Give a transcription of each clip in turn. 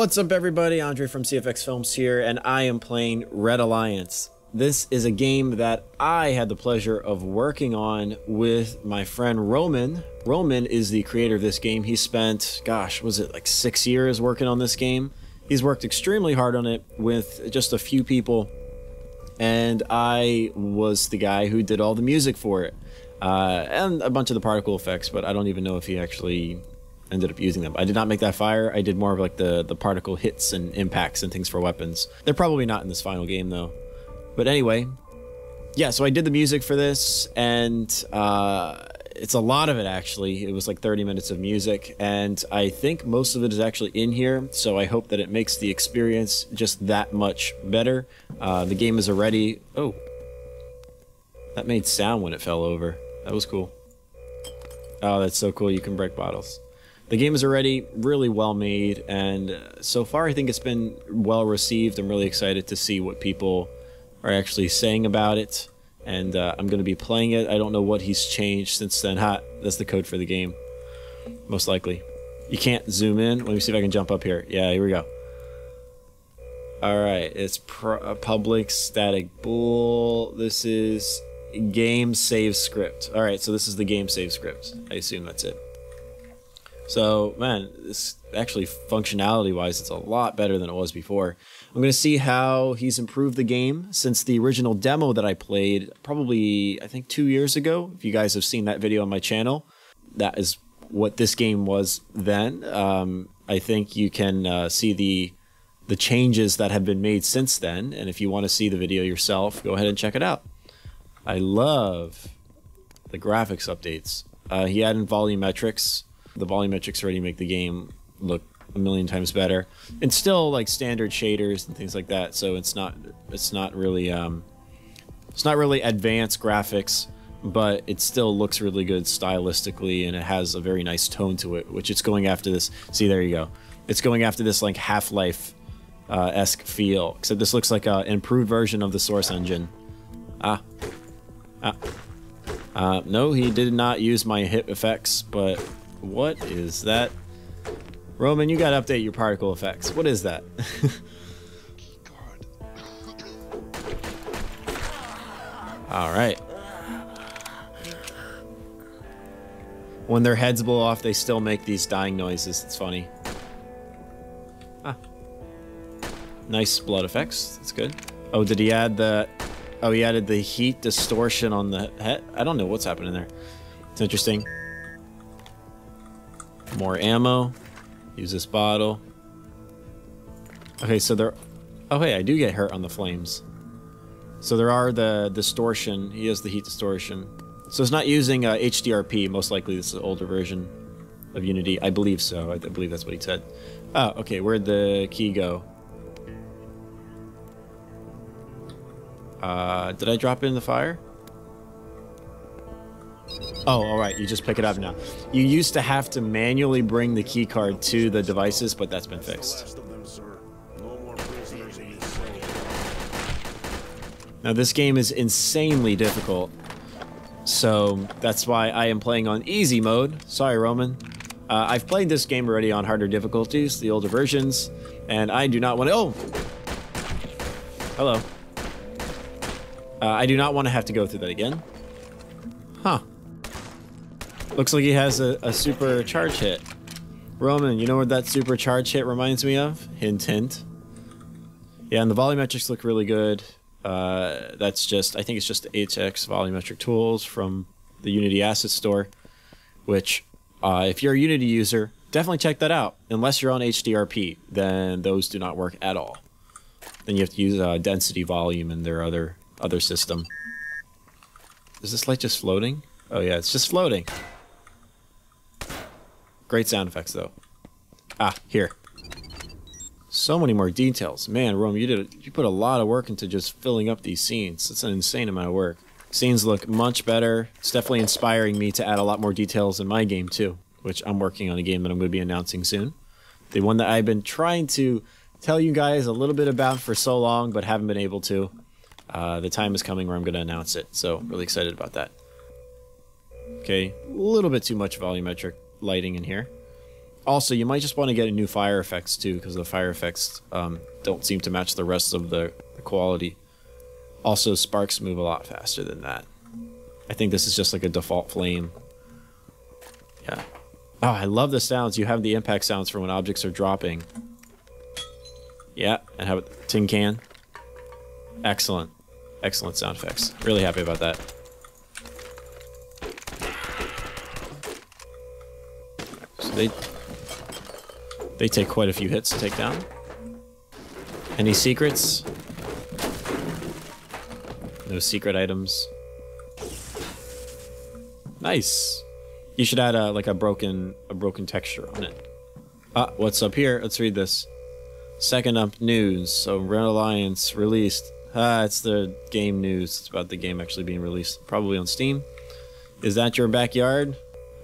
What's up, everybody? Andrei from CFX Films here, and I am playing Red Alliance. This is a game that I had the pleasure of working on with my friend Roman. Roman is the creator of this game. He spent, gosh, was it like six years working on this game? He's worked extremely hard on it with just a few people, and I was the guy who did all the music for it. Uh, and a bunch of the particle effects, but I don't even know if he actually ended up using them. I did not make that fire. I did more of like the the particle hits and impacts and things for weapons. They're probably not in this final game though. But anyway, yeah. So I did the music for this, and uh, it's a lot of it actually. It was like 30 minutes of music, and I think most of it is actually in here. So I hope that it makes the experience just that much better. Uh, the game is already. Oh, that made sound when it fell over. That was cool. Oh, that's so cool. You can break bottles the game is already really well made, and uh, so far I think it's been well received. I'm really excited to see what people are actually saying about it, and uh, I'm going to be playing it. I don't know what he's changed since then. Ha, that's the code for the game, most likely. You can't zoom in. Let me see if I can jump up here. Yeah, here we go. All right, it's public static bool. This is game save script. All right, so this is the game save script. I assume that's it. So, man, this actually functionality wise, it's a lot better than it was before. I'm going to see how he's improved the game since the original demo that I played probably, I think, two years ago. If you guys have seen that video on my channel, that is what this game was then. Um, I think you can uh, see the the changes that have been made since then. And if you want to see the video yourself, go ahead and check it out. I love the graphics updates. Uh, he added volumetrics the volumetrics already make the game look a million times better. And still like standard shaders and things like that, so it's not it's not really um, it's not really advanced graphics, but it still looks really good stylistically and it has a very nice tone to it, which it's going after this. See, there you go. It's going after this like Half-Life uh, esque feel, except this looks like an improved version of the Source engine. Ah. Ah. Uh, no, he did not use my hit effects, but what is that? Roman, you gotta update your particle effects. What is that? Alright. When their heads blow off, they still make these dying noises. It's funny. Ah. Nice blood effects. That's good. Oh, did he add the... Oh, he added the heat distortion on the head? I don't know what's happening there. It's interesting. More ammo. Use this bottle. Okay, so there... Oh, hey, I do get hurt on the flames. So there are the distortion. He has the heat distortion. So it's not using uh, HDRP. Most likely this is an older version of Unity. I believe so. I, I believe that's what he said. Oh, okay. Where'd the key go? Uh, did I drop it in the fire? Oh, all right. You just pick it up now. You used to have to manually bring the key card to the devices, but that's been fixed. Now, this game is insanely difficult. So that's why I am playing on easy mode. Sorry, Roman. Uh, I've played this game already on harder difficulties, the older versions, and I do not want to... Oh! Hello. Uh, I do not want to have to go through that again. Huh. Looks like he has a, a super charge hit. Roman, you know what that super charge hit reminds me of? Hint, hint. Yeah, and the volumetrics look really good. Uh, that's just, I think it's just HX volumetric tools from the Unity Asset Store, which, uh, if you're a Unity user, definitely check that out. Unless you're on HDRP, then those do not work at all. Then you have to use uh, density volume in their other other system. Is this light just floating? Oh yeah, it's just floating. Great sound effects, though. Ah, here. So many more details. Man, Rome, you did you put a lot of work into just filling up these scenes. It's an insane amount of work. Scenes look much better. It's definitely inspiring me to add a lot more details in my game too, which I'm working on a game that I'm going to be announcing soon. The one that I've been trying to tell you guys a little bit about for so long, but haven't been able to. Uh, the time is coming where I'm going to announce it, so really excited about that. Okay, a little bit too much volumetric lighting in here. Also, you might just want to get a new fire effects too, because the fire effects um, don't seem to match the rest of the, the quality. Also, sparks move a lot faster than that. I think this is just like a default flame. Yeah. Oh, I love the sounds. You have the impact sounds for when objects are dropping. Yeah, and have a tin can. Excellent. Excellent sound effects. Really happy about that. They they take quite a few hits to take down. Any secrets? No secret items. Nice. You should add a like a broken a broken texture on it. Ah, what's up here? Let's read this. Second up news. So Red Alliance released. Ah, it's the game news. It's about the game actually being released. Probably on Steam. Is that your backyard?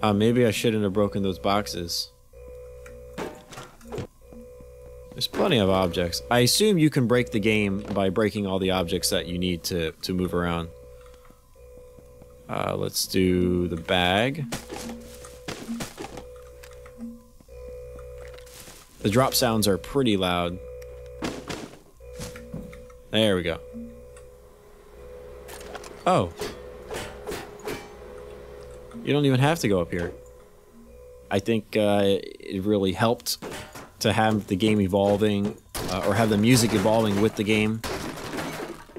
Uh, maybe I shouldn't have broken those boxes. There's plenty of objects. I assume you can break the game by breaking all the objects that you need to, to move around. Uh, let's do the bag. The drop sounds are pretty loud. There we go. Oh. You don't even have to go up here. I think uh, it really helped to have the game evolving, uh, or have the music evolving with the game.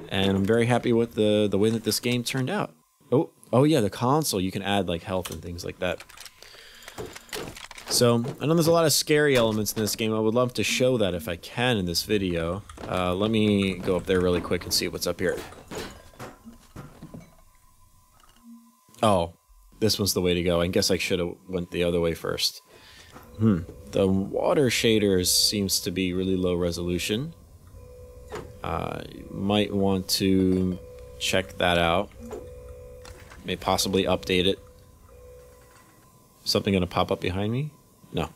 And I'm very happy with the, the way that this game turned out. Oh, oh yeah, the console, you can add like health and things like that. So, I know there's a lot of scary elements in this game. I would love to show that if I can in this video. Uh, let me go up there really quick and see what's up here. Oh, this was the way to go. I guess I should have went the other way first. Hmm. The water shaders seems to be really low resolution. Uh, might want to check that out. May possibly update it. Something gonna pop up behind me? No.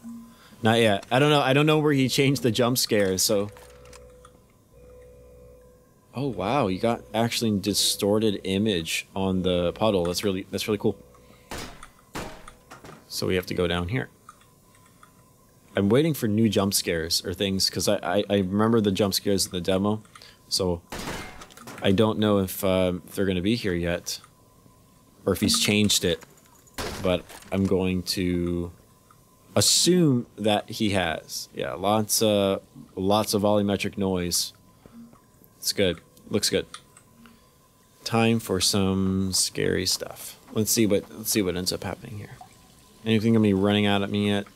Not yet. I don't know. I don't know where he changed the jump scares, so... Oh wow, you got actually distorted image on the puddle. That's really that's really cool. So we have to go down here. I'm waiting for new jump scares or things because I, I, I, remember the jump scares in the demo, so I don't know if, uh, they're going to be here yet or if he's changed it, but I'm going to assume that he has. Yeah, lots of lots of volumetric noise. It's good. Looks good. Time for some scary stuff. Let's see what let's see what ends up happening here. Anything gonna be running out at me yet?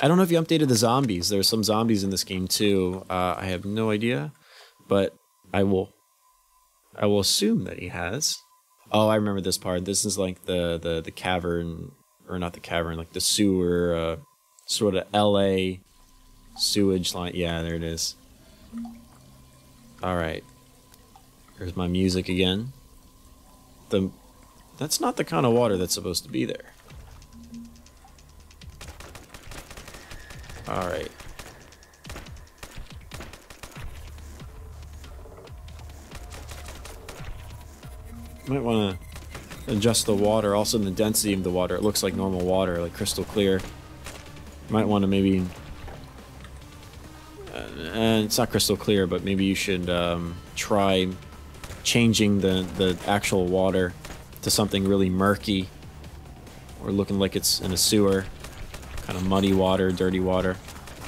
I don't know if you updated the zombies. There's some zombies in this game too. Uh, I have no idea, but I will. I will assume that he has. Oh, I remember this part. This is like the the the cavern, or not the cavern, like the sewer, uh, sort of L.A. sewage line. Yeah, there it is. All right. Here's my music again. The that's not the kind of water that's supposed to be there. Alright. Might want to adjust the water, also the density of the water. It looks like normal water, like crystal clear. Might want to maybe... Uh, it's not crystal clear, but maybe you should um, try changing the, the actual water to something really murky or looking like it's in a sewer muddy water, dirty water.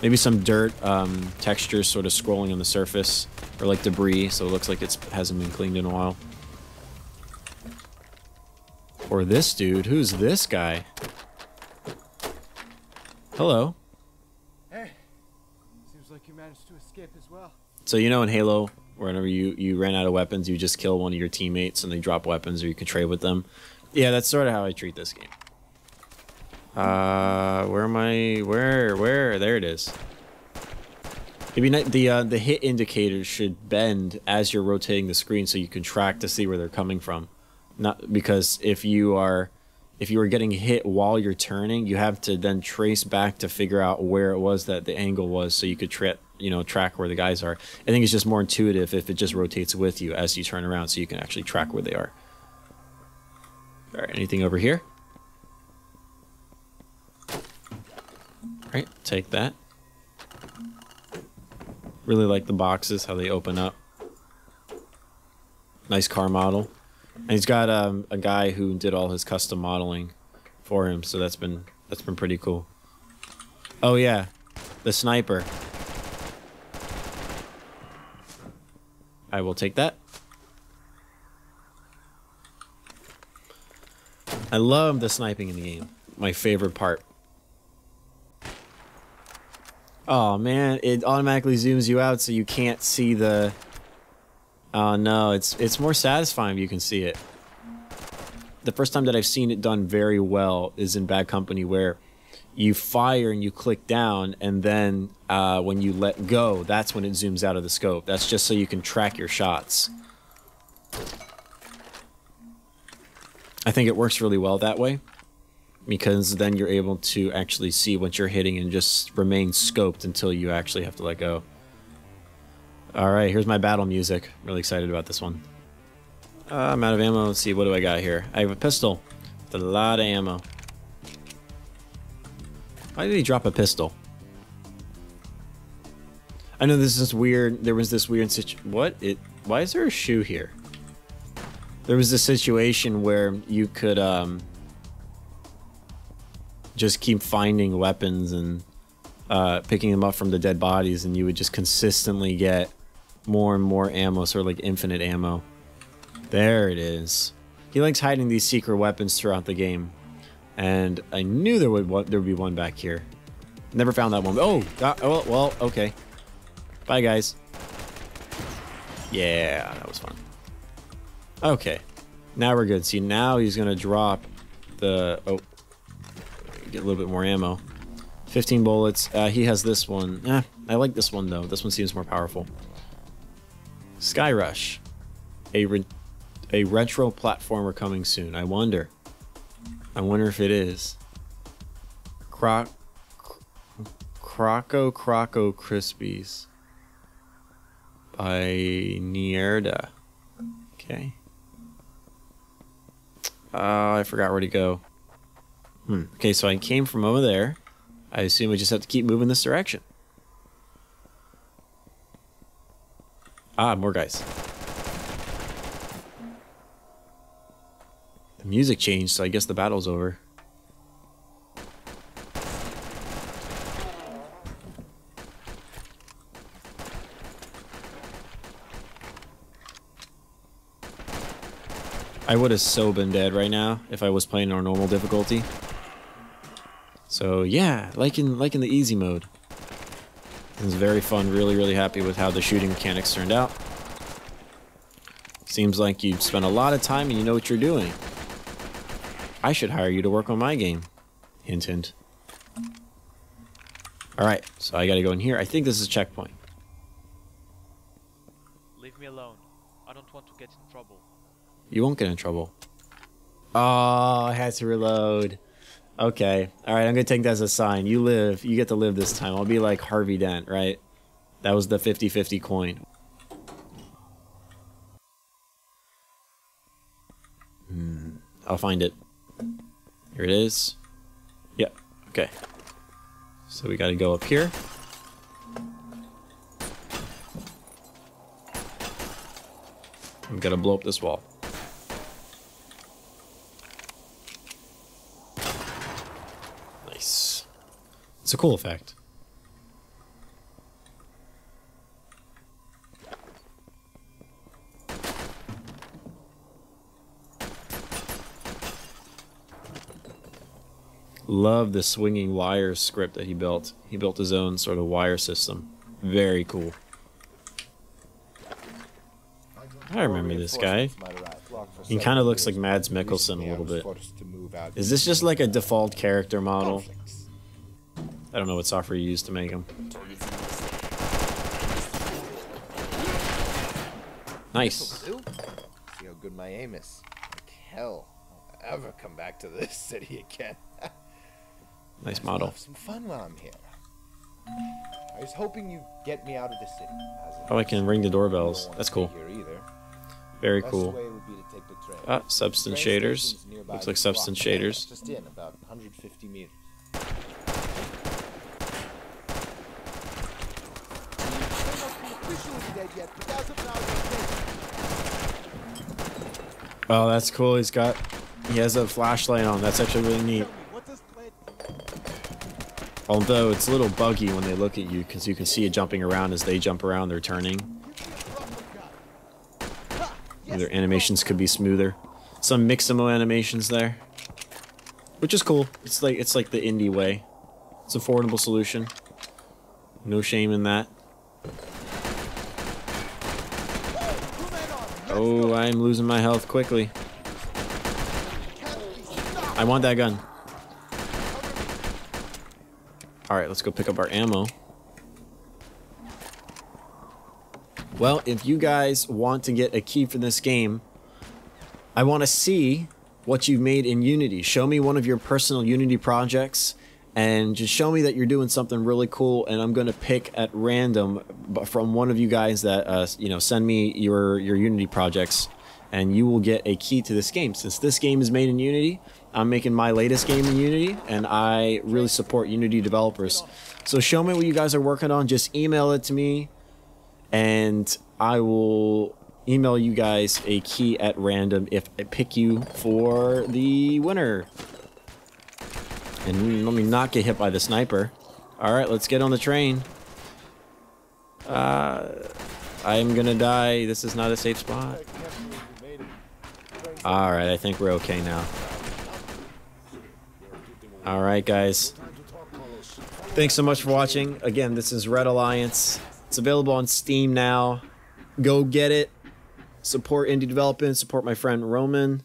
Maybe some dirt um, texture sort of scrolling on the surface, or like debris, so it looks like it hasn't been cleaned in a while. Or this dude. Who's this guy? Hello. Hey. Seems like you managed to escape as well. So you know in Halo, whenever you, you ran out of weapons, you just kill one of your teammates and they drop weapons or you can trade with them. Yeah, that's sort of how I treat this game. Uh, where am I? Where? Where? There it is. Maybe not, the uh, the hit indicators should bend as you're rotating the screen so you can track to see where they're coming from. Not because if you are if you are getting hit while you're turning, you have to then trace back to figure out where it was that the angle was so you could tra you know track where the guys are. I think it's just more intuitive if it just rotates with you as you turn around so you can actually track where they are. All right, anything over here? Right, take that. Really like the boxes, how they open up. Nice car model. And he's got um, a guy who did all his custom modeling for him, so that's been that's been pretty cool. Oh yeah, the sniper. I will take that. I love the sniping in the game. My favorite part. Oh man, it automatically zooms you out so you can't see the Oh no, it's it's more satisfying if you can see it. The first time that I've seen it done very well is in Bad Company where you fire and you click down and then uh, when you let go, that's when it zooms out of the scope. That's just so you can track your shots. I think it works really well that way because then you're able to actually see what you're hitting and just remain scoped until you actually have to let go. All right, here's my battle music. Really excited about this one. Uh, I'm out of ammo. Let's see, what do I got here? I have a pistol with a lot of ammo. Why did he drop a pistol? I know this is weird. There was this weird situation. What? It? Why is there a shoe here? There was this situation where you could um, just keep finding weapons and uh, picking them up from the dead bodies, and you would just consistently get more and more ammo, sort of like infinite ammo. There it is. He likes hiding these secret weapons throughout the game, and I knew there would there would be one back here. Never found that one. Oh, got, oh well, okay. Bye, guys. Yeah, that was fun. Okay, now we're good. See, now he's gonna drop the oh, get a little bit more ammo. 15 bullets. Uh, he has this one. Eh, I like this one though. This one seems more powerful. Sky Rush, a re a retro platformer coming soon. I wonder. I wonder if it is. Croc Croco Croco Krispies by Nierda. Okay. Uh, I forgot where to go. Hmm. Okay, so I came from over there. I assume we just have to keep moving this direction. Ah, more guys. The music changed, so I guess the battle's over. I would have so been dead right now if I was playing on normal difficulty. So yeah, like in like in the easy mode. It was very fun, really, really happy with how the shooting mechanics turned out. Seems like you spent a lot of time and you know what you're doing. I should hire you to work on my game. Hint, hint. Alright, so I gotta go in here. I think this is a checkpoint. Leave me alone. I don't want to get in trouble. You won't get in trouble. Oh, I had to reload. Okay. All right, I'm going to take that as a sign. You live. You get to live this time. I'll be like Harvey Dent, right? That was the 50-50 coin. Hmm. I'll find it. Here it is. Yep. Yeah. Okay. So we got to go up here. I'm going to blow up this wall. It's a cool effect. Love the swinging wire script that he built. He built his own sort of wire system. Very cool. I remember this guy. He kind of looks like Mads Mikkelsen a little bit. Is this just like a default character model? I don't know what software you use to make them. Nice. See how good my aim is. Like hell, I'll ever come back to this city again. nice model. Have some fun while I'm here. I was hoping you'd get me out of the city. Oh, I can ring the doorbells. That's cool. Very cool. Ah, substance shaders. Looks like substance shaders. Just in about 150 meters. Yet, but as of now. Oh, that's cool. He's got he has a flashlight on. That's actually really neat. Tell me, what does Glenn... Although it's a little buggy when they look at you because you can see it jumping around as they jump around. They're turning. Their animations could be smoother. Some Mixamo animations there, which is cool. It's like it's like the indie way. It's an affordable solution. No shame in that. Oh, I'm losing my health quickly. I want that gun. Alright, let's go pick up our ammo. Well, if you guys want to get a key for this game, I want to see what you've made in Unity. Show me one of your personal Unity projects and just show me that you're doing something really cool and I'm going to pick at random from one of you guys that uh, you know send me your your Unity projects and you will get a key to this game. Since this game is made in Unity, I'm making my latest game in Unity and I really support Unity developers. So show me what you guys are working on, just email it to me and I will email you guys a key at random if I pick you for the winner. And let me not get hit by the sniper. All right, let's get on the train. Uh, I'm gonna die. This is not a safe spot. All right, I think we're okay now. All right, guys. Thanks so much for watching. Again, this is Red Alliance. It's available on Steam now. Go get it. Support indie development. Support my friend Roman.